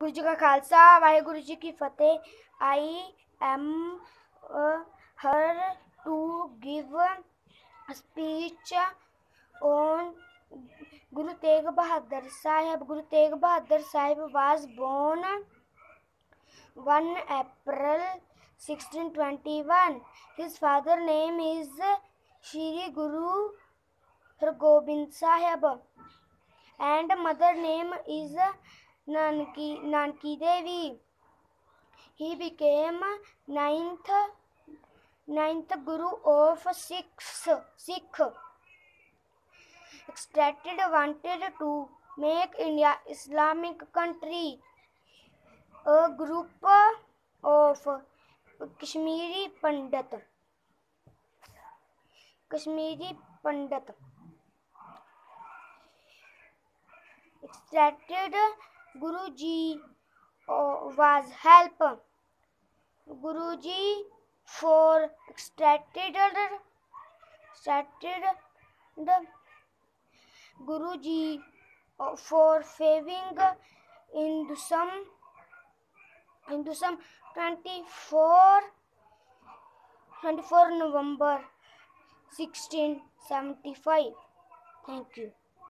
गुरु जी का खालसा, वाहेगुरु जी की फतेह। I am here to give speech on Guru Tegh Bahadur Sahab Guru Tegh Bahadur Sahab was born 1 April 1621 his father name is Shri Guru Hargobind Sahib. And mother name is Nanki, Nanki Devi. He became ninth, ninth Guru of Sikhs, Sikh. Extracted wanted to make India Islamic country. A group of Kashmiri Pandit. Kashmiri Pandit. Extracted Guruji was help. Guruji for extracted extracted the Guruji for saving in Hinduism Hinduism 24 24 November 1675 thank you